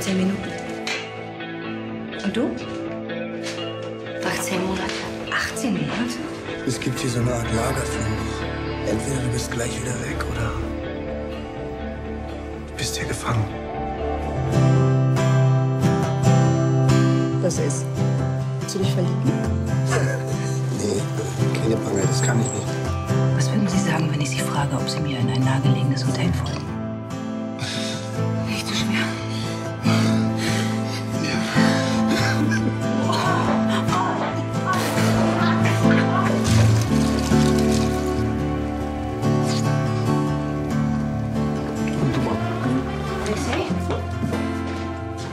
zehn Minuten. Und du? 18 Monate. 18 Monate? Es gibt hier so eine Art Lagerfluch. Entweder du bist gleich wieder weg oder du bist hier gefangen. Was ist? Willst du dich verlieben? Nee, keine Bange, das kann ich nicht. Was würden Sie sagen, wenn ich Sie frage, ob Sie mir in ein nahegelegenes Hotel folgen? Nicht so schwer.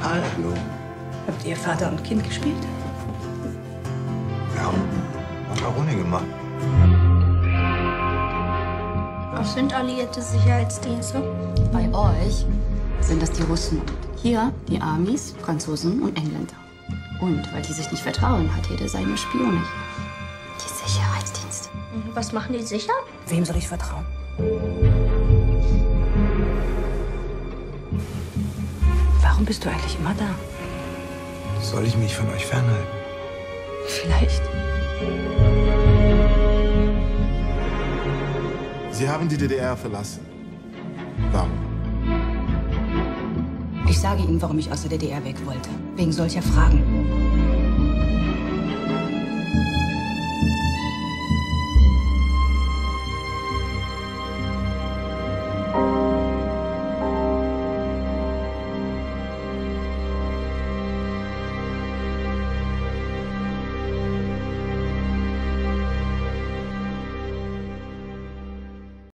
Hallo. Habt ihr Vater und Kind gespielt? Wir haben Makaroni gemacht. Was sind alliierte Sicherheitsdienste? Bei euch sind das die Russen. Hier die Amis, Franzosen und Engländer. Und weil die sich nicht vertrauen, hat jeder seine Spione hier. Die Sicherheitsdienste. Mhm, Was machen die sicher? Wem soll ich vertrauen? Warum bist du eigentlich immer da? Soll ich mich von euch fernhalten? Vielleicht. Sie haben die DDR verlassen. Warum? Ich sage Ihnen, warum ich aus der DDR weg wollte. Wegen solcher Fragen.